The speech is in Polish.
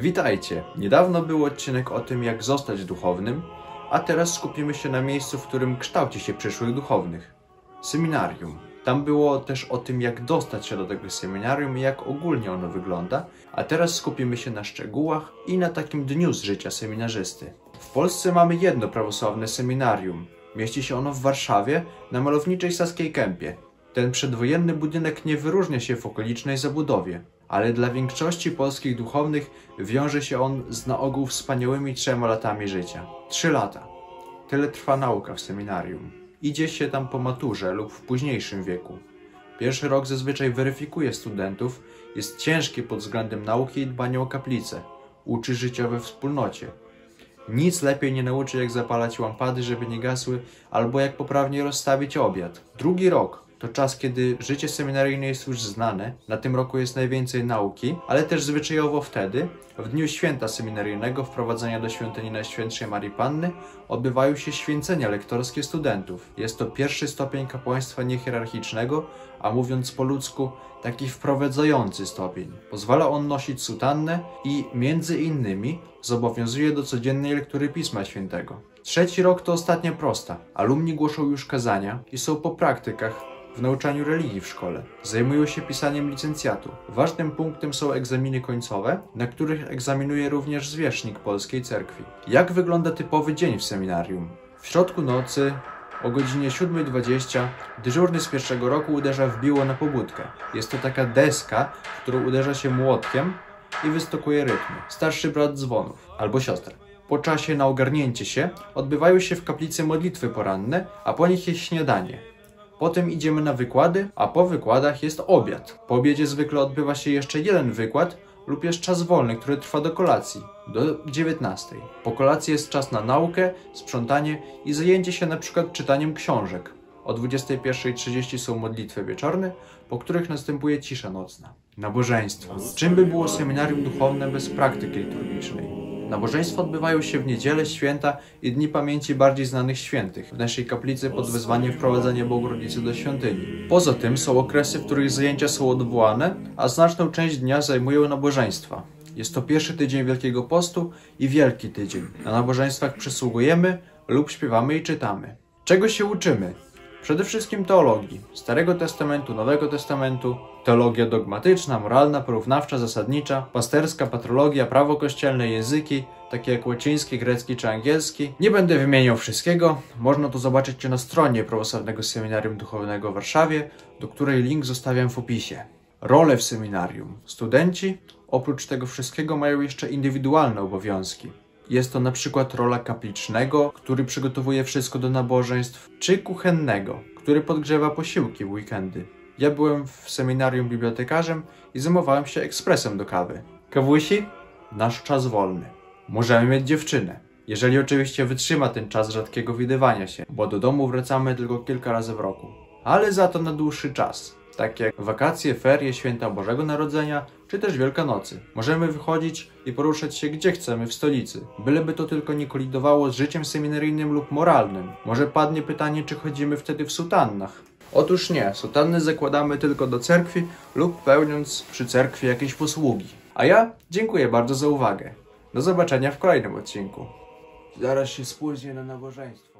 Witajcie! Niedawno był odcinek o tym, jak zostać duchownym, a teraz skupimy się na miejscu, w którym kształci się przyszłych duchownych seminarium. Tam było też o tym, jak dostać się do tego seminarium i jak ogólnie ono wygląda, a teraz skupimy się na szczegółach i na takim dniu z życia seminarzysty. W Polsce mamy jedno prawosławne seminarium. Mieści się ono w Warszawie, na malowniczej Saskiej Kępie. Ten przedwojenny budynek nie wyróżnia się w okolicznej zabudowie, ale dla większości polskich duchownych wiąże się on z na ogół wspaniałymi trzema latami życia. Trzy lata. Tyle trwa nauka w seminarium. Idzie się tam po maturze lub w późniejszym wieku. Pierwszy rok zazwyczaj weryfikuje studentów, jest ciężki pod względem nauki i dbania o kaplicę. Uczy życia we wspólnocie. Nic lepiej nie nauczy jak zapalać lampady, żeby nie gasły, albo jak poprawnie rozstawić obiad. Drugi rok to czas, kiedy życie seminaryjne jest już znane, na tym roku jest najwięcej nauki, ale też zwyczajowo wtedy, w dniu święta seminaryjnego wprowadzenia do świątyni Najświętszej Marii Panny, odbywają się święcenia lektorskie studentów. Jest to pierwszy stopień kapłaństwa niehierarchicznego, a mówiąc po ludzku, taki wprowadzający stopień. Pozwala on nosić sutannę i, między innymi, zobowiązuje do codziennej lektury Pisma Świętego. Trzeci rok to ostatnia prosta. Alumni głoszą już kazania i są po praktykach w nauczaniu religii w szkole. Zajmują się pisaniem licencjatu. Ważnym punktem są egzaminy końcowe, na których egzaminuje również zwierzchnik Polskiej Cerkwi. Jak wygląda typowy dzień w seminarium? W środku nocy o godzinie 7.20 dyżurny z pierwszego roku uderza w biło na pobudkę. Jest to taka deska, w którą uderza się młotkiem i wystokuje rytmy. Starszy brat dzwonów albo siostra. Po czasie na ogarnięcie się odbywają się w kaplicy modlitwy poranne, a po nich jest śniadanie. Potem idziemy na wykłady, a po wykładach jest obiad. Po obiedzie zwykle odbywa się jeszcze jeden wykład lub jest czas wolny, który trwa do kolacji, do 19. Po kolacji jest czas na naukę, sprzątanie i zajęcie się na przykład czytaniem książek. O 21.30 są modlitwy wieczorne, po których następuje cisza nocna. Nabożeństwo. Czym by było seminarium duchowne bez praktyki liturgicznej? Nabożeństwa odbywają się w niedzielę, święta i dni pamięci bardziej znanych świętych w naszej kaplicy pod wezwaniem wprowadzenia Bogorodicy do świątyni. Poza tym są okresy, w których zajęcia są odwołane, a znaczną część dnia zajmują nabożeństwa. Jest to pierwszy tydzień Wielkiego Postu i Wielki Tydzień. Na nabożeństwach przysługujemy lub śpiewamy i czytamy. Czego się uczymy? Przede wszystkim teologii, Starego Testamentu, Nowego Testamentu, teologia dogmatyczna, moralna, porównawcza, zasadnicza, pasterska, patrologia, prawo kościelne, języki, takie jak łaciński, grecki czy angielski. Nie będę wymieniał wszystkiego, można to zobaczyć na stronie Prawosławnego Seminarium Duchownego w Warszawie, do której link zostawiam w opisie. Role w seminarium. Studenci, oprócz tego wszystkiego, mają jeszcze indywidualne obowiązki. Jest to na przykład rola kaplicznego, który przygotowuje wszystko do nabożeństw, czy kuchennego, który podgrzewa posiłki w weekendy. Ja byłem w seminarium bibliotekarzem i zajmowałem się ekspresem do kawy. Kawusi? Nasz czas wolny. Możemy mieć dziewczynę. Jeżeli oczywiście wytrzyma ten czas rzadkiego widywania się, bo do domu wracamy tylko kilka razy w roku. Ale za to na dłuższy czas takie jak wakacje, ferie, święta Bożego Narodzenia, czy też Wielkanocy. Możemy wychodzić i poruszać się gdzie chcemy w stolicy, byleby to tylko nie kolidowało z życiem seminaryjnym lub moralnym. Może padnie pytanie, czy chodzimy wtedy w sutannach. Otóż nie, sutanny zakładamy tylko do cerkwi lub pełniąc przy cerkwi jakieś posługi. A ja dziękuję bardzo za uwagę. Do zobaczenia w kolejnym odcinku. Zaraz się spóźnię na nabożeństwo.